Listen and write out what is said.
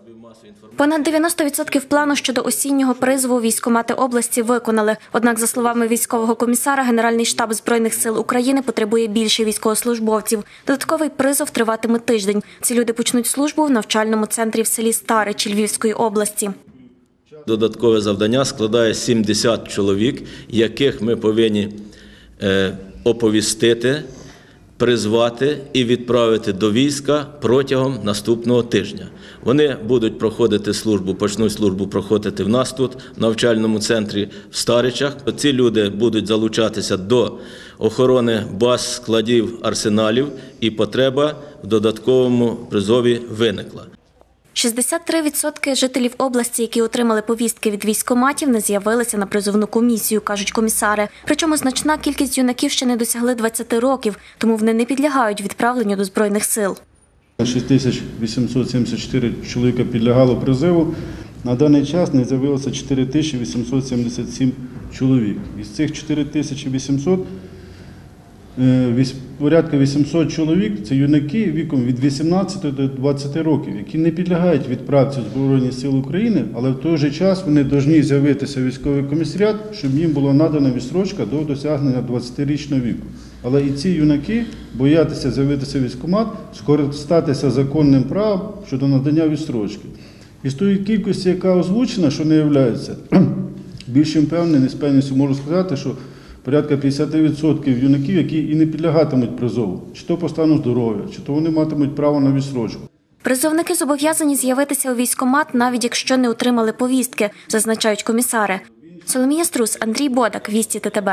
засобів масової інформації. Понад 90% плану щодо осіннього призову військомати області виконали. Однак, за словами військового комісара, Генеральний штаб збройних сил України потребує більше військовослужбовців. Додатковий призов триватиме тиждень. Ці люди почнуть службу в навчальному центрі в селі Старичі Львівської області. Додаткове завдання складає 70 чоловік, яких ми повинні е, оповістити, призвати і відправити до війська протягом наступного тижня. Вони будуть проходити службу, почнуть службу проходити в нас тут, в навчальному центрі в Старичах. Ці люди будуть залучатися до охорони баз, складів, арсеналів, і потреба в додатковому призові виникла. 63% жителів області, які отримали повістки від військоматів, не з'явилися на призовну комісію, кажуть комісари. Причому значна кількість юнаків ще не досягли 20 років, тому вони не підлягають відправленню до збройних сил. 6874 чоловіка підлягало призиву. На даний час не з'явилося 4877 чоловік. Із цих 4800 е, вісь- порядка 800 чоловік це юнаки віком від 18 до 20 років, які не підлягають відправці в Збройні Сили України, але в той же час вони повинні з'явитися в військовий комісаріат, щоб їм була надана відстрочка до досягнення 20-річного віку. Але і ці юнаки боятися з'явитися в військкомат, скористатися законним правом щодо надання відстрочки. Із тої кількості, яка озвучена, що не являється, більш впевнений, з певністю можу сказати, що порядка 50% юнаків, які і не підлягатимуть призову, чи то по стану здоров'я, чи то вони матимуть право на відсрочку. Призовники зобов'язані з'явитися у військомат, навіть якщо не отримали повістки, зазначають комісари. Соломія Струс, Андрій Бодак, Вісті ТТБ.